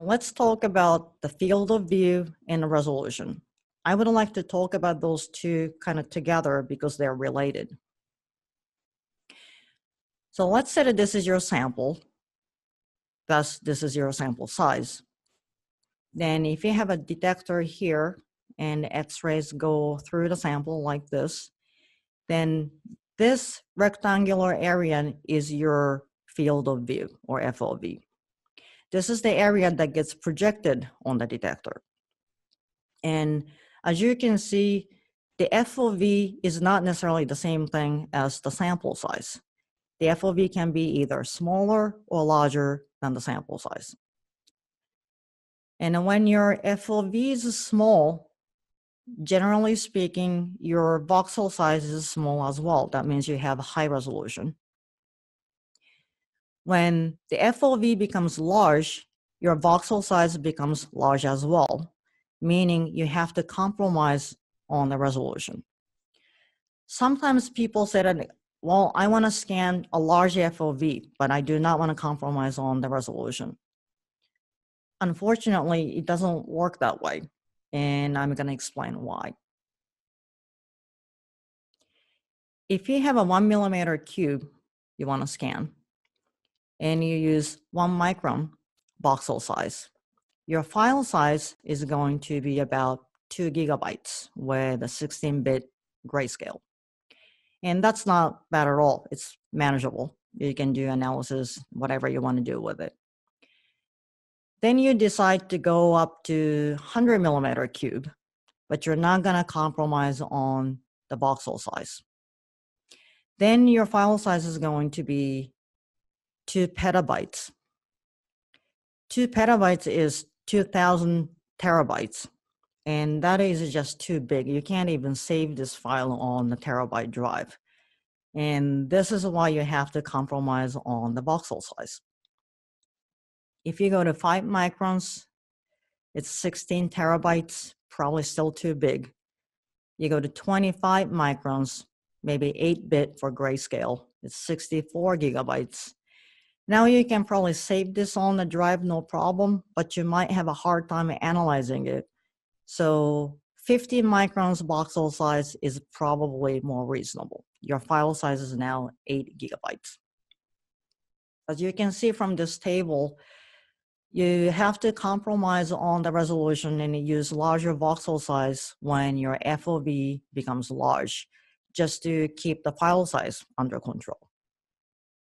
Let's talk about the field of view and the resolution. I would like to talk about those two kind of together because they're related. So let's say that this is your sample, thus this is your sample size. Then if you have a detector here and x-rays go through the sample like this, then this rectangular area is your field of view or FOV. This is the area that gets projected on the detector. And as you can see, the FOV is not necessarily the same thing as the sample size. The FOV can be either smaller or larger than the sample size. And when your FOV is small, generally speaking, your voxel size is small as well. That means you have high resolution. When the FOV becomes large, your voxel size becomes large as well, meaning you have to compromise on the resolution. Sometimes people say that, well, I want to scan a large FOV, but I do not want to compromise on the resolution. Unfortunately, it doesn't work that way, and I'm going to explain why. If you have a one millimeter cube you want to scan, and you use one micron voxel size, your file size is going to be about two gigabytes with a 16 bit grayscale. And that's not bad at all. It's manageable. You can do analysis, whatever you want to do with it. Then you decide to go up to 100 millimeter cube, but you're not going to compromise on the voxel size. Then your file size is going to be two petabytes. Two petabytes is 2000 terabytes. And that is just too big. You can't even save this file on the terabyte drive. And this is why you have to compromise on the voxel size. If you go to five microns, it's 16 terabytes, probably still too big. You go to 25 microns, maybe 8 bit for grayscale, it's 64 gigabytes. Now you can probably save this on the drive, no problem, but you might have a hard time analyzing it. So 50 microns voxel size is probably more reasonable. Your file size is now eight gigabytes. As you can see from this table, you have to compromise on the resolution and use larger voxel size when your FOV becomes large, just to keep the file size under control.